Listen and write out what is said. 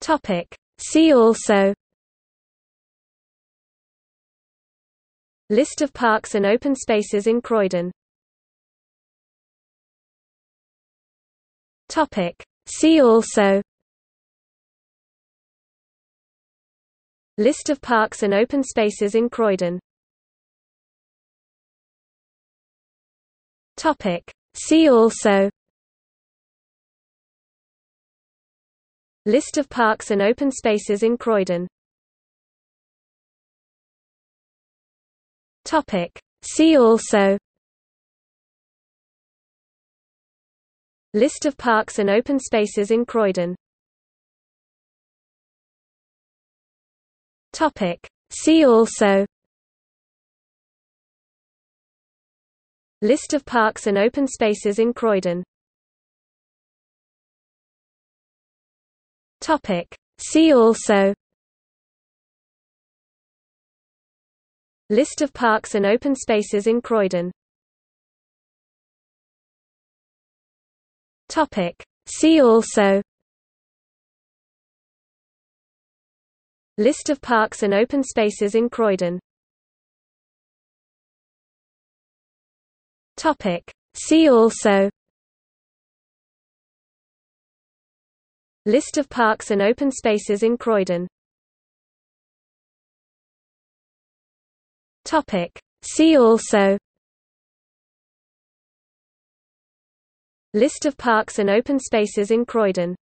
Topic. See also List of parks and open spaces in Croydon Topic. See also List of parks and open spaces in Croydon Topic. See also List of parks and open spaces in Croydon. Topic. See also. List of parks and open spaces in Croydon. Topic. See also. List of parks and open spaces in Croydon Topic. See also List of parks and open spaces in Croydon Topic. See also List of parks and open spaces in Croydon Topic. See also List of parks and open spaces in Croydon. Topic. See also. List of parks and open spaces in Croydon